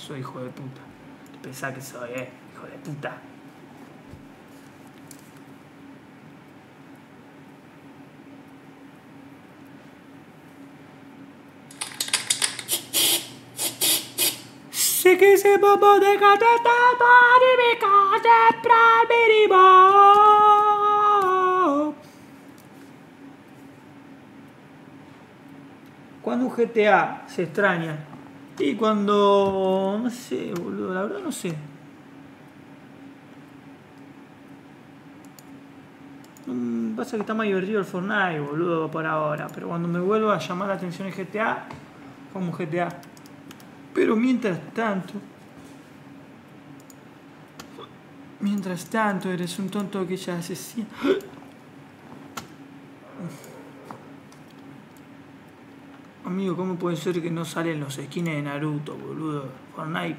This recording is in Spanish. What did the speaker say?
soy hijo de puta. Pensá que soy, eh, hijo de puta. Que se popo de cateta para mi casa para mi Cuando un GTA se extraña y cuando. No sé, boludo, la verdad no sé. Mm, Pasa que está más divertido el Fortnite, boludo, por ahora. Pero cuando me vuelva a llamar la atención el GTA, como GTA. Pero mientras tanto. Mientras tanto, eres un tonto que ya asesina. Amigo, ¿cómo puede ser que no salen los skins de Naruto, boludo? Fortnite